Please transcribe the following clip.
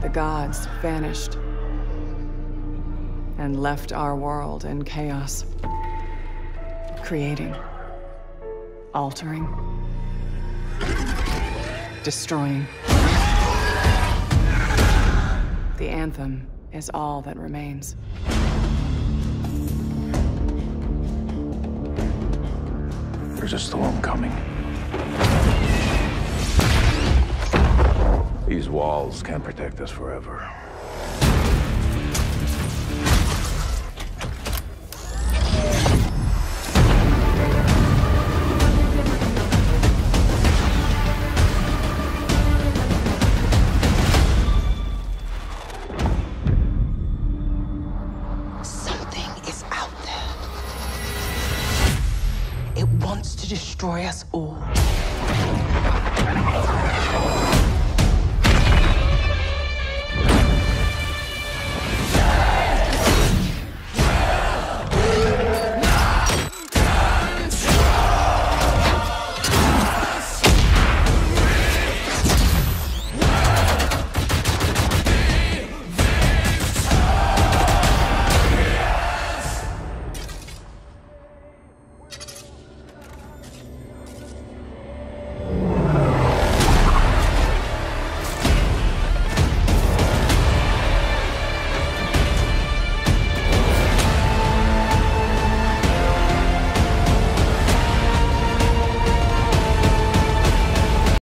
the gods vanished and left our world in chaos. Creating, altering, destroying. The Anthem is all that remains. There's a storm coming. These walls can't protect us forever. Something is out there. It wants to destroy us all.